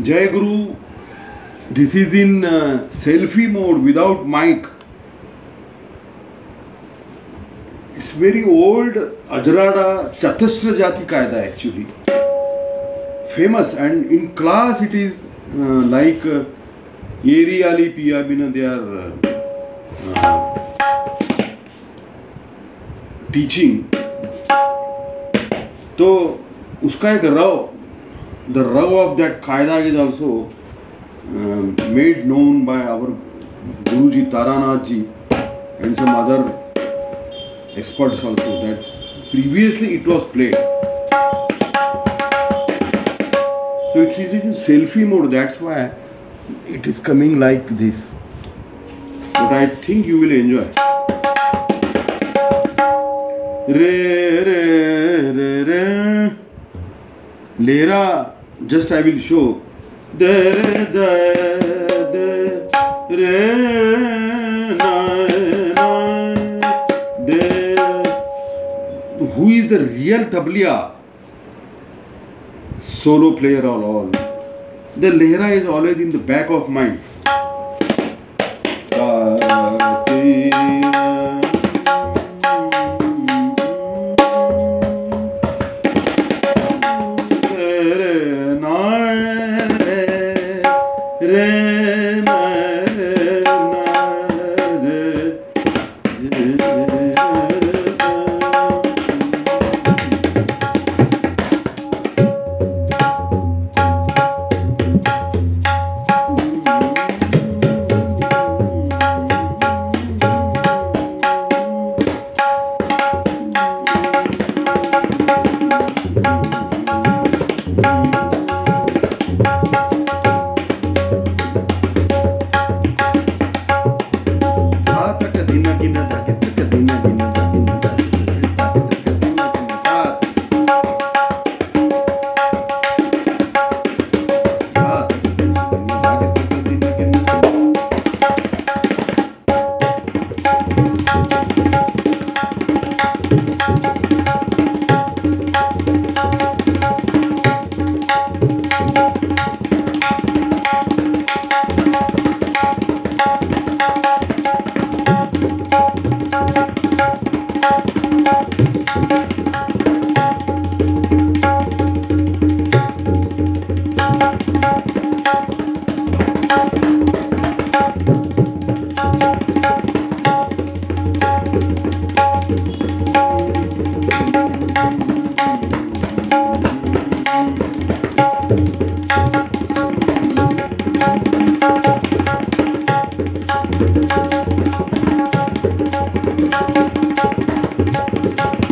जय गुरु। This is in selfie mode without mike it's very old Ajrada चतस्र जाति कायदा actually famous and in class it is like एरी पिया बिना they are teaching तो उसका एक row the row of that कायदा is also made known by our guru ji Taranath ji and some other experts also that previously it was played. So it is in selfie mode, that's why it is coming like this. But I think you will enjoy. Re re re re. Lera, just I will show. Re na na. Who is the real tablia? Solo player or all. The lehra is always in the back of mind.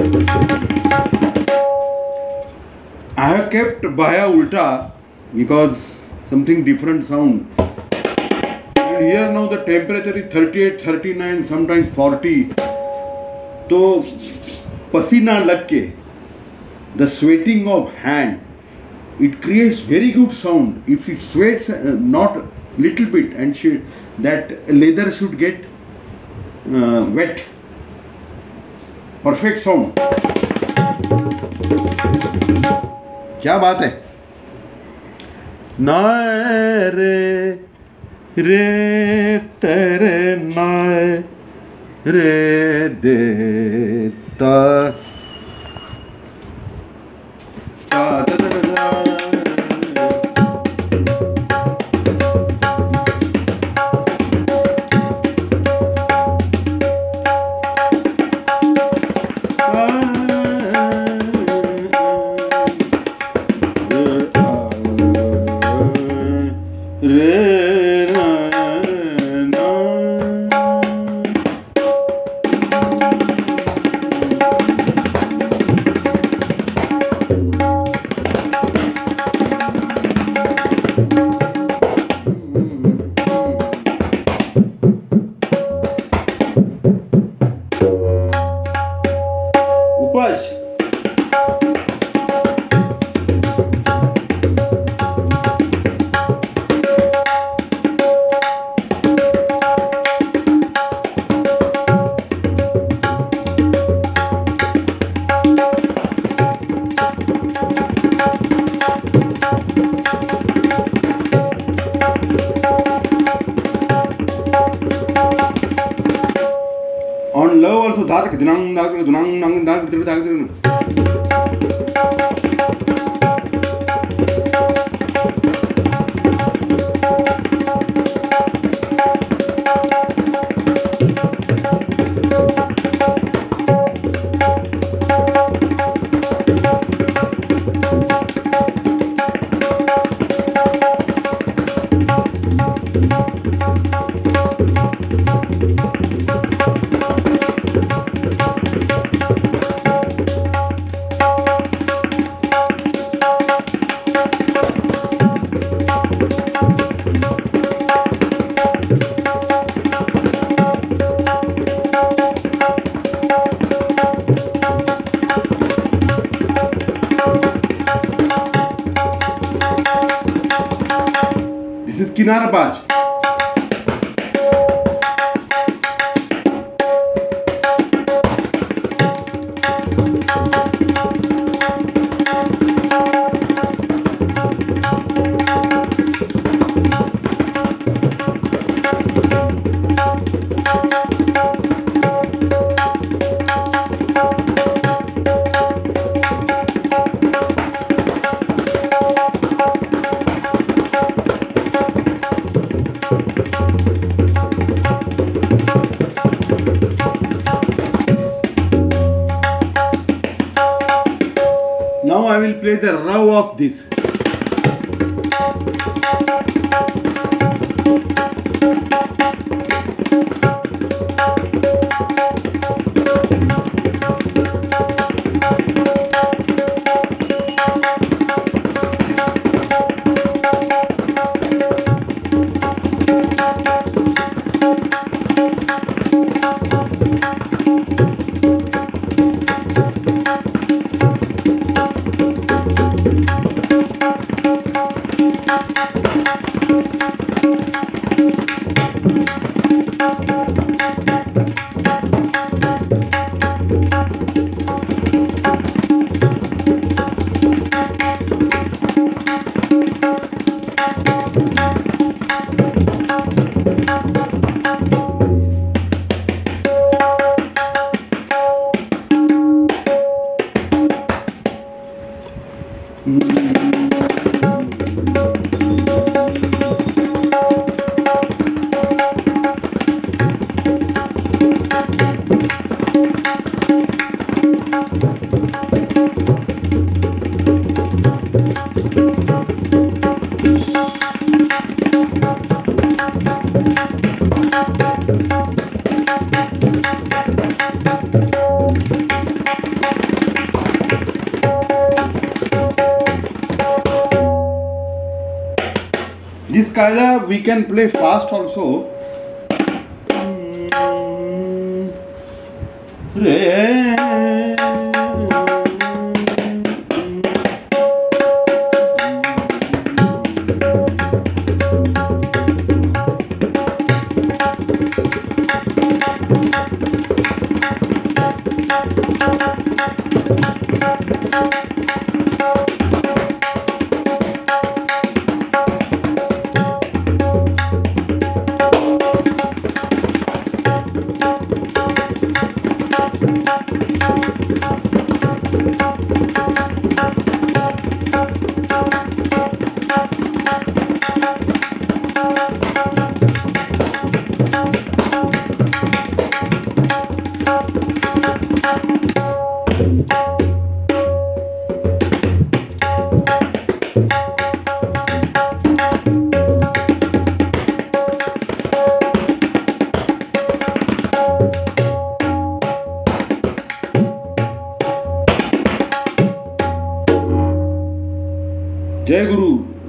I have kept Baya Ulta because something different sound. And here now the temperature is 38, 39, sometimes 40. तो पसीना लग के the sweating of hand it creates very good sound if it sweats uh, not little bit and should, that leather should get uh, wet perfect song. क्या बात है? न रे रे तेरे नाय रे दे this is the row of this. This kaila we can play fast also.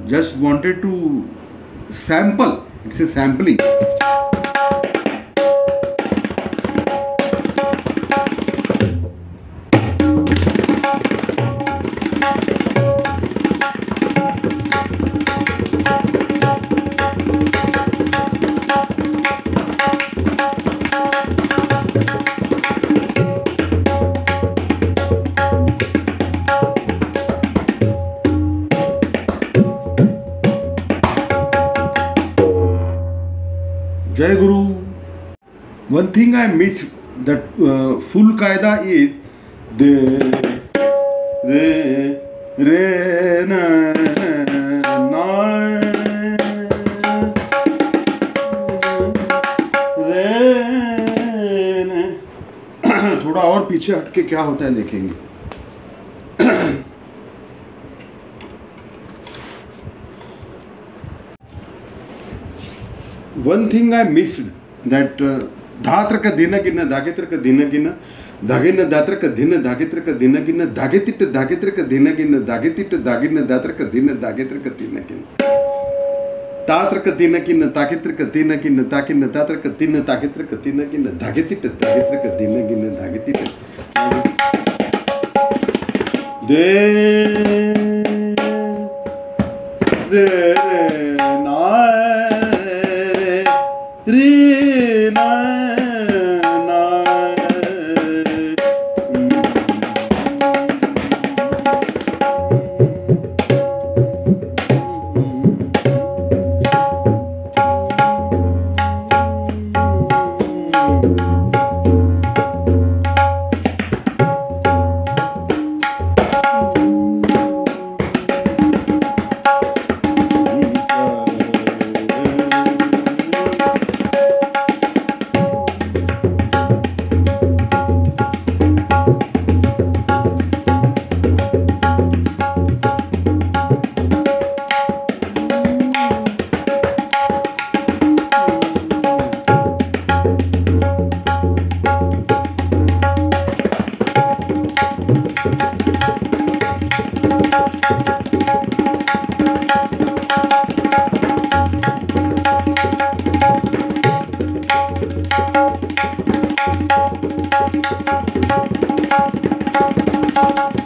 Just wanted to sample. It's a sampling. जय गुरु। One thing I miss that full कायदा इज़ दे, रे रे, न। थोड़ा और पीछे हटके क्या होता है देखेंगे। one thing I missed that uh, ಧಾತ್ರಕ ದಿನಗಿನ್ನ ಧಾಗಿತ್ರಕ ದಿನಗಿನ್ನ ಧಾಗಿನ ಧಾತ್ರಕ ದಿನ ಧಾಗಿತ್ರಕ ದಿನಗಿನ್ನ ಧಾಗೆತಿಟ್ಟ ಧಾಗಿತ್ರಕ ದಿನಗಿನ್ನ ಧಾಗೆತಿಟ್ಟ ಧಾಗಿನ ಧಾತ್ರಕ ದಿನ ಧಾಗಿತ್ರಕ ದಿನಗಿನ್ನ ತಾತ್ರಕ ದಿನಕಿನ್ನ ತಾಕಿತ್ರಕ ದಿನಕಿನ್ನ ತಾಕಿನ್ನ ತಾತ್ರಕ ತಿನ್ನ ತಾಕಿತ್ರಕ ದಿನಗಿನ್ನ ಧಾಗೆತಿಟ್ಟ ಧಾಗಿತ್ರಕ ದಿನಗಿನ್ನ ಧಾಗೆತಿಟ್ಟ ದೇ ರೇ ರೇ Thank you.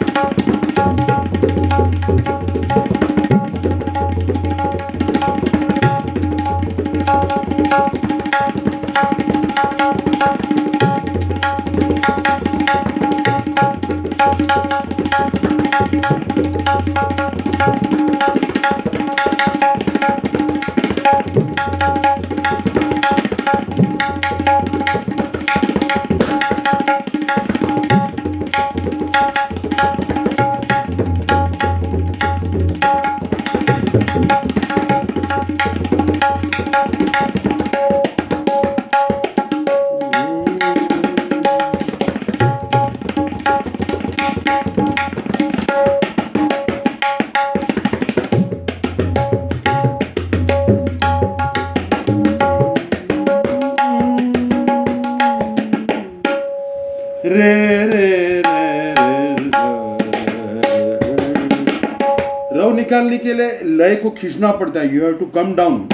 निकालने के लिए लय को खींचना पड़ता है। You have to come down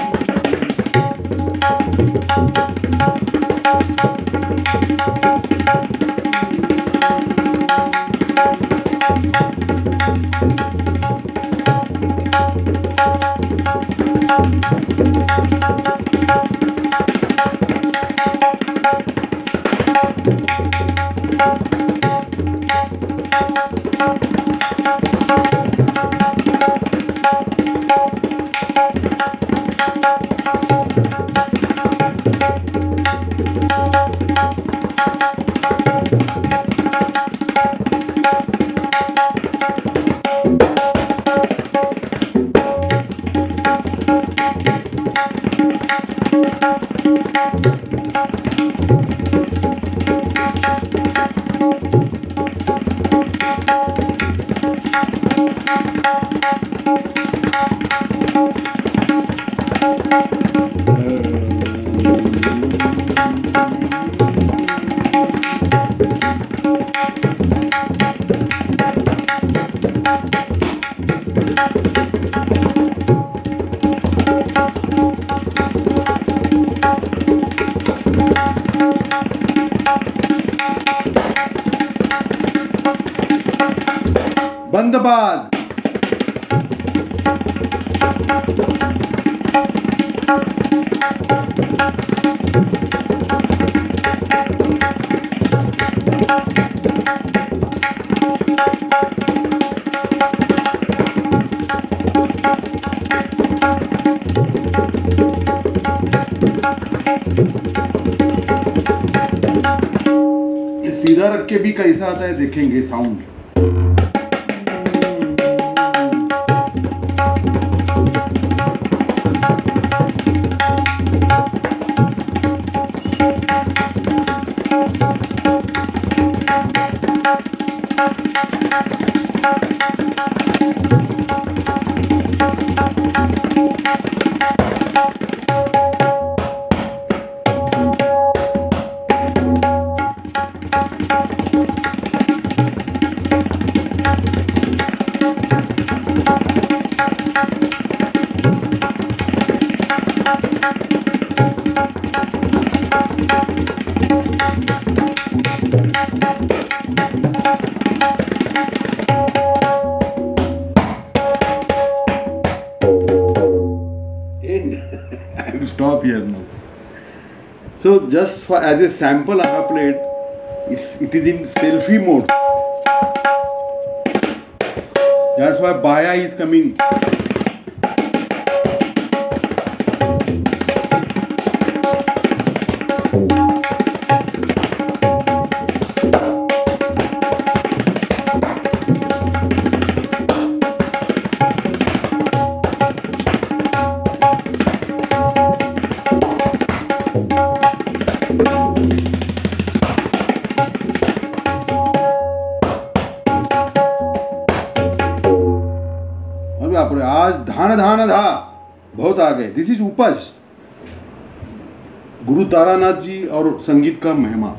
Sidar के भी कैसा आता है देखेंगे sound stop here now. So just for as a sample I have played, it's, it is in selfie mode. That's why Baya is coming. गए दिस इज़ उपज गुरु तारानाथ जी और संगीत का महिमा।